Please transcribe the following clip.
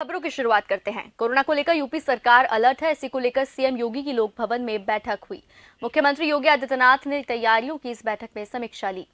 खबरों की शुरुआत करते हैं। कोरोना को लेकर यूपी सरकार अलर्ट है। इसी को लेकर सीएम योगी की लोक भवन में बैठक हुई। मुख्यमंत्री योगी आदित्यनाथ ने तैयारियों की इस बैठक में समीक्षा ली।